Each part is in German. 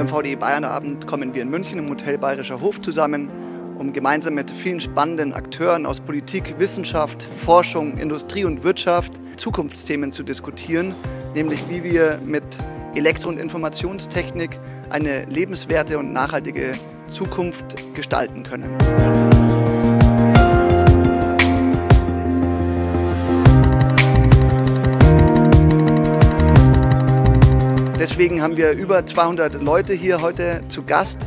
Beim VDE Bayern Abend kommen wir in München im Hotel Bayerischer Hof zusammen, um gemeinsam mit vielen spannenden Akteuren aus Politik, Wissenschaft, Forschung, Industrie und Wirtschaft Zukunftsthemen zu diskutieren, nämlich wie wir mit Elektro- und Informationstechnik eine lebenswerte und nachhaltige Zukunft gestalten können. Deswegen haben wir über 200 Leute hier heute zu Gast.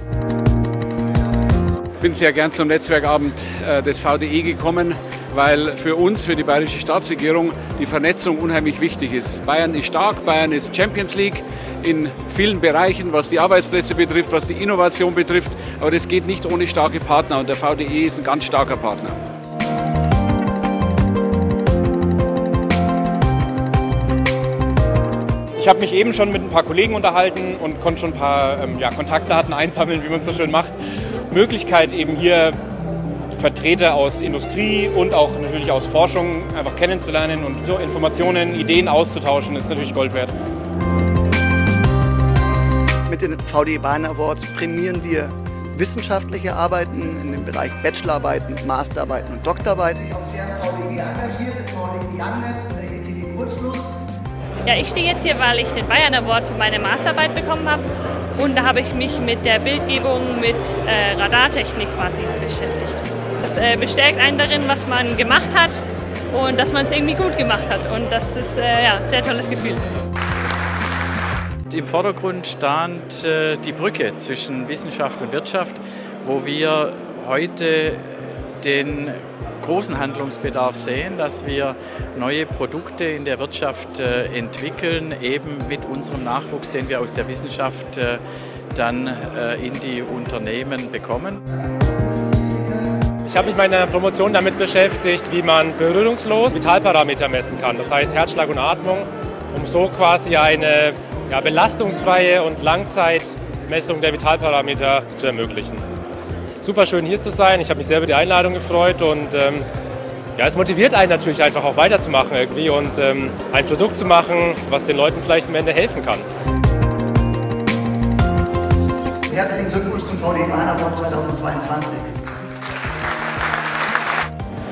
Ich bin sehr gern zum Netzwerkabend äh, des VDE gekommen, weil für uns, für die bayerische Staatsregierung, die Vernetzung unheimlich wichtig ist. Bayern ist stark, Bayern ist Champions League in vielen Bereichen, was die Arbeitsplätze betrifft, was die Innovation betrifft. Aber das geht nicht ohne starke Partner und der VDE ist ein ganz starker Partner. Ich habe mich eben schon mit ein paar Kollegen unterhalten und konnte schon ein paar ähm, ja, Kontaktdaten einsammeln, wie man es so schön macht. Möglichkeit eben hier Vertreter aus Industrie und auch natürlich aus Forschung einfach kennenzulernen und so Informationen, Ideen auszutauschen, ist natürlich Gold wert. Mit den VDE Bayern Awards prämieren wir wissenschaftliche Arbeiten in dem Bereich Bachelorarbeiten, Masterarbeiten und Doktorarbeiten. Ja, ich stehe jetzt hier, weil ich den Bayern Award für meine Masterarbeit bekommen habe. Und da habe ich mich mit der Bildgebung mit äh, Radartechnik quasi beschäftigt. Das äh, bestärkt einen darin, was man gemacht hat und dass man es irgendwie gut gemacht hat. Und das ist äh, ja, ein sehr tolles Gefühl. Im Vordergrund stand äh, die Brücke zwischen Wissenschaft und Wirtschaft, wo wir heute den großen Handlungsbedarf sehen, dass wir neue Produkte in der Wirtschaft äh, entwickeln, eben mit unserem Nachwuchs, den wir aus der Wissenschaft äh, dann äh, in die Unternehmen bekommen. Ich habe mich in meiner Promotion damit beschäftigt, wie man berührungslos Vitalparameter messen kann, das heißt Herzschlag und Atmung, um so quasi eine ja, belastungsfreie und Langzeitmessung der Vitalparameter zu ermöglichen super schön hier zu sein. Ich habe mich sehr über die Einladung gefreut und ähm, ja, es motiviert einen natürlich einfach auch weiterzumachen irgendwie und ähm, ein Produkt zu machen, was den Leuten vielleicht am Ende helfen kann. Herzlichen Glückwunsch zum VDE Award 2022.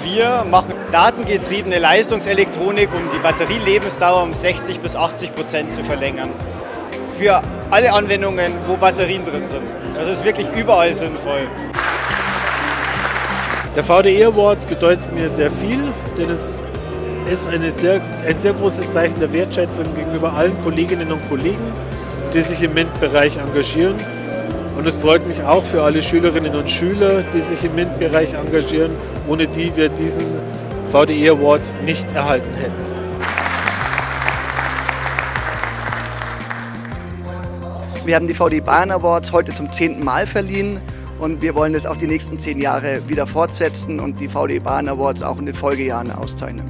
Wir machen datengetriebene Leistungselektronik, um die Batterielebensdauer um 60 bis 80 Prozent zu verlängern. Für alle Anwendungen, wo Batterien drin sind. Das ist wirklich überall sinnvoll. Der VDE Award bedeutet mir sehr viel, denn es ist sehr, ein sehr großes Zeichen der Wertschätzung gegenüber allen Kolleginnen und Kollegen, die sich im MINT-Bereich engagieren. Und es freut mich auch für alle Schülerinnen und Schüler, die sich im MINT-Bereich engagieren, ohne die wir diesen VDE Award nicht erhalten hätten. Wir haben die VDE Bayern Awards heute zum zehnten Mal verliehen und wir wollen es auch die nächsten zehn Jahre wieder fortsetzen und die VDE Bahn Awards auch in den Folgejahren auszeichnen.